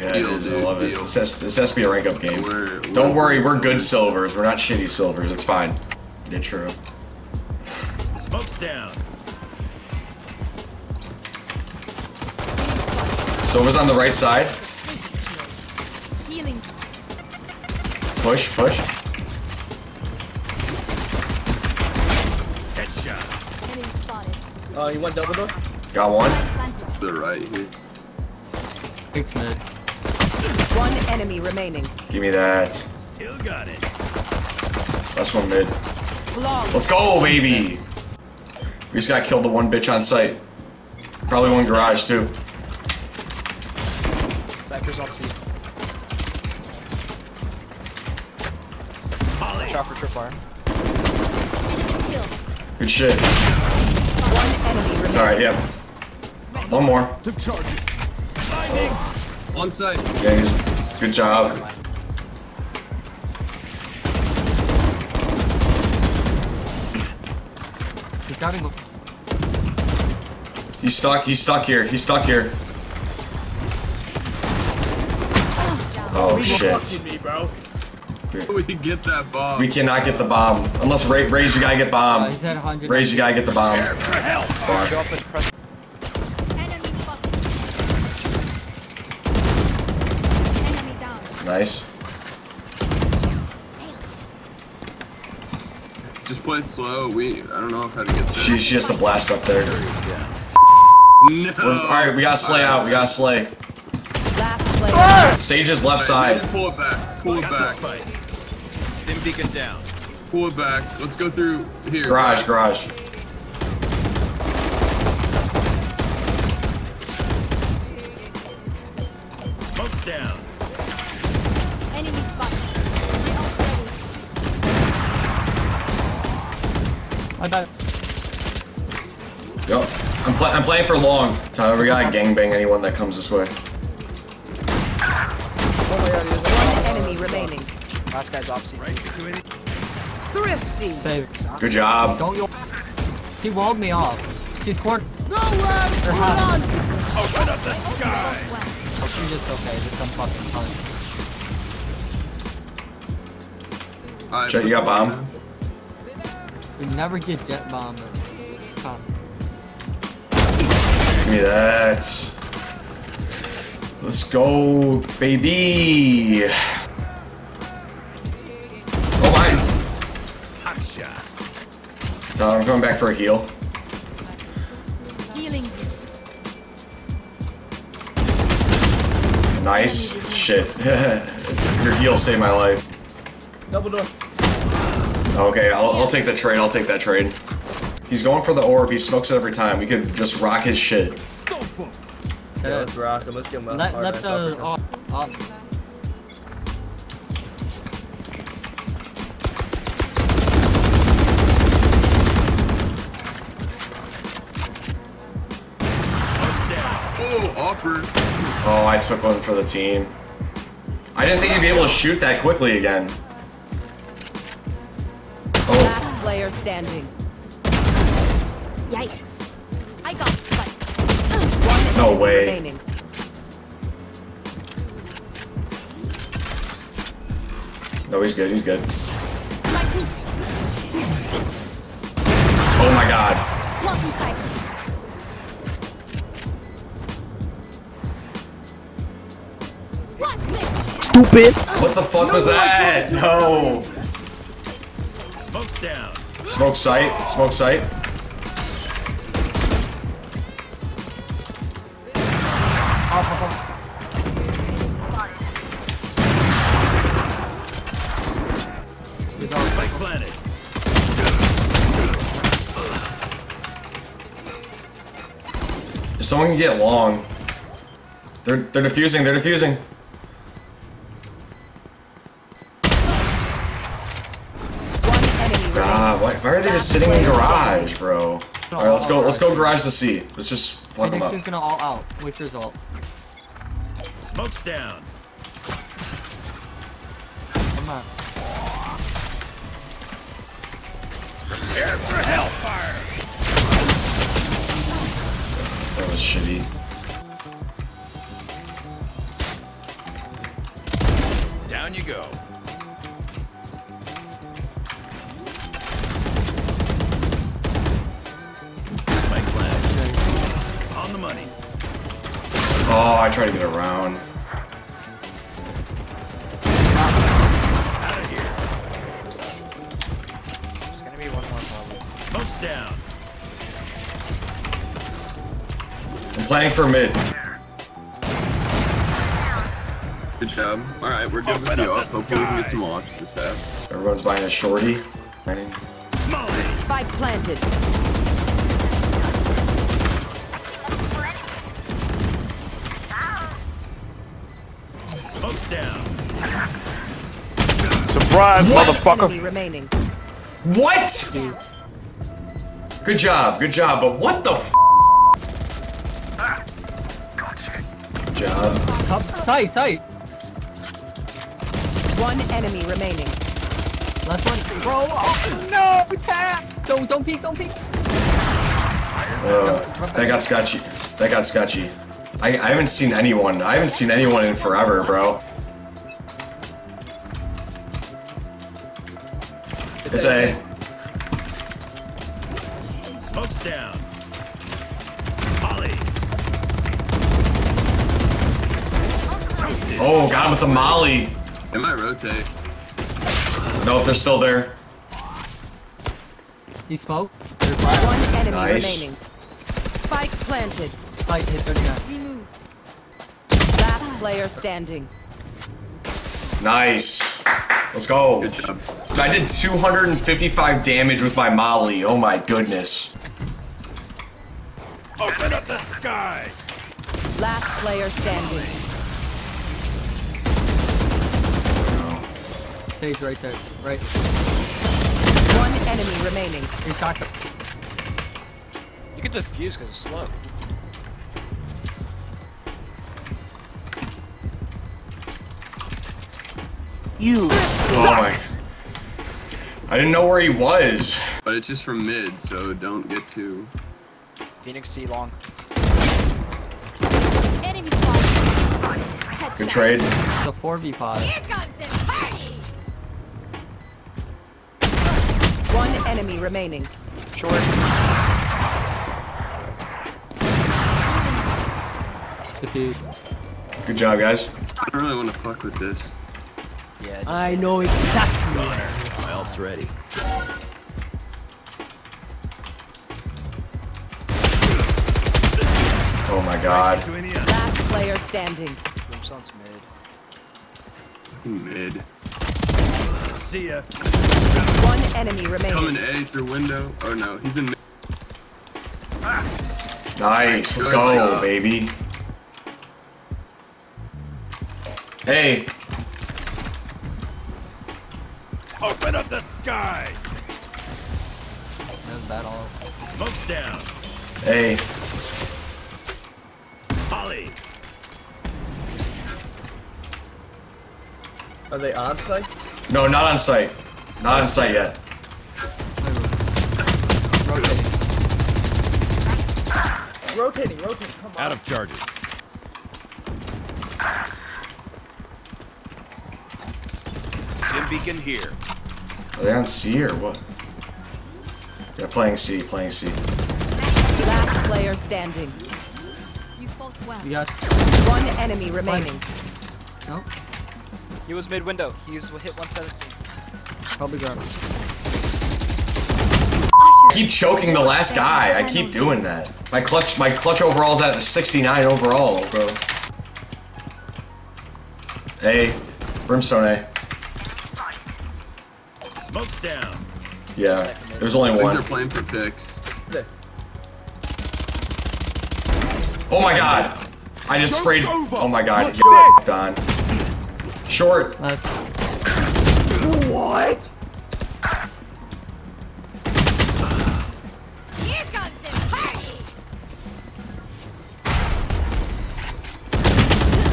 Yeah, it Deal, is. I dude, love it. deal. This has, this has to be a rank up game. We're- Don't worry, we're good silvers. silvers. We're not shitty silvers. It's fine. Yeah, true. Smoke's down. Silver's on the right side. Healing. Push, push. Headshot. Enemy spotted. Oh, you went double door? Got one. Planted. The right here. Thanks, mid. One enemy remaining. Give me that. Still got it. Last one mid. Flawless. Let's go, baby. We just got killed the one bitch on site. Probably one garage too. Cypher's on C. Molly. Shot for tripwire. Enemy killed. Good shit. One enemy. It's alright, yep. One more. Took site. Blinding. Yeah, he's good job. He's got him. He's stuck, he's stuck here, he's stuck here. Oh shit. me, bro. We can get that bomb. We cannot get the bomb. Unless Ray, Raze you gotta get Uh, bomb. he's at 100. Raze you gotta get the bomb. Fuck. Go up and press. Enemy spotted. Enemy down. Nice. Just play it slow. We, I don't know if how to get this. She, she has to blast up there. no. Alright, we gotta slay out, we gotta slay. Last player. Sage's left Alright, side. Pull it back. Pull it back. Stim beacon down. Pull it back. Let's go through here. Garage, garage. Smoke's down. I bet. Yup. I'm, pla I'm playing for long. Tyler, we gotta gangbang anyone that comes this way. Oh my god, he is One enemy remaining. Last guy's off C. Thrifty. Save. Good job. Don't you. He walled me off. He's cornered. Open up the sky. Oh, well, She's just okay. Just some fucking punch. Alright, Jett, you got bomb? We never get jet bomb. Give me that. Let's go, baby. Oh my. Hot shot. Tyler, I'm coming back for a heal. healing. Nice. Shit. Your heal saved my life. Double door. Okay, I'll, I'll take the trade. I'll take that trade. He's going for the orb. He smokes it every time. We could just rock his shit. Yeah, let's rock him. Let's get him up. Let, Alright, let nice the. uppercut. Oh, upper. Oh, I took one for the team. I didn't think he'd be able to shoot that quickly again. Last player standing. Yikes. I got spiked. One No way. remaining. no, he's good. He's good. My. Oh my god. Blocking sight. Watch this. What the fuck was that? No. Down. Smoke sight. Smoke sight. Enemy spotted. He's on. Spike planted. If someone can get long. They're they're defusing. They're defusing. One enemy remaining. Why, why are they just sitting in the garage, bro? All right, let's go. Let's go garage to C. Let's just fuck them Phoenix up. is gonna all out. Which for his ult. Smoke's down. Come on. Prepare for hellfire. That was shitty. Down you go. I try to get around. Out of here. There's gonna be one more probably. Smoke's down. I'm planning for mid. Good job. Alright, we're good with the off. Hopefully we can get some ops this half. Everyone's buying a shorty. Molly. Spike planted. Surprise, What? motherfucker. Remaining. What? Good job, good job, but what the f? Good job. Top, sight, sight. One enemy remaining. Last one. Bro, oh no, tap. Don't, don't peek, don't peek. Uh, that got sketchy. That got sketchy. I, I haven't seen anyone. I haven't seen anyone in forever, bro. It's A. Smoke's down. Molly. Oh, got him with the molly. It might rotate. Nope, they're still there. He smoked. One enemy Nice. remaining. Spike planted. Sight hit 39. Remove. Last player standing. Nice. Let's go. Good job. So I did 255 damage with my molly. Oh my goodness. Open up the sky. Last player standing. Sage right there. Right. One enemy remaining. He's. You can defuse because it's slow. Oh my. I didn't know where he was. But it's just from mid, so don't get too. Phoenix C long. Enemy spotted. Good trade. The 4v5. Here comes the party. One enemy remaining. Short. Defuse. Good job, guys. I don't really want to fuck with this. Yeah. Just I know exactly. Connor. My ult's ready. Oh my god. Between the others. Last player standing. Brimstone's mid. Mid. See ya. One enemy remaining. Coming A through window. Oh no, he's in mid. Nice. Let's Good go, job. baby. Hey. Open of the sky. That's bad all. Smoke's down. Hey. Molly. Are they on site? No, not on site. Not on site yet. Rotating. Rotating, rotating. Come on. Out of charges. Dim beacon here. Are they on C or what? Yeah, playing C, playing C. Last player standing. You fought well. We got. One enemy remaining. No. He was mid window. He was hit 117. Probably got him. I keep choking the last guy. I keep doing that. My clutch, my clutch overall's at a 69 overall, bro. A. Brimstone A. Smoke's down. Yeah. There's only I one. they're playing for picks. Oh my god! I just sprayed. Oh my god. Get f***ed on. Short. Left. Here comes the party.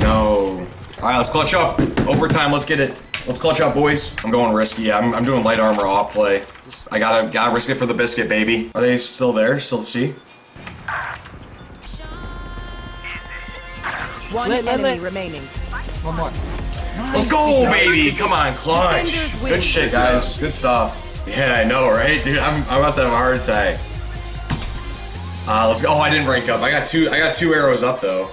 No. Alright, let's clutch up. Overtime, let's get it. Let's clutch up, boys. I'm going risky. I'm, I'm doing light armor off play. I gotta gotta risk it for the biscuit, baby. Are they still there? Still to see? One Lit, lit, enemy lit. remaining. One more. Let's go, baby! Come on, clutch. Good shit, guys. Good stuff. Yeah, I know, right, dude? I'm, I'm about to have a heart attack. Uh, let's go. Oh, I didn't rank up. I got two. I got two arrows up though.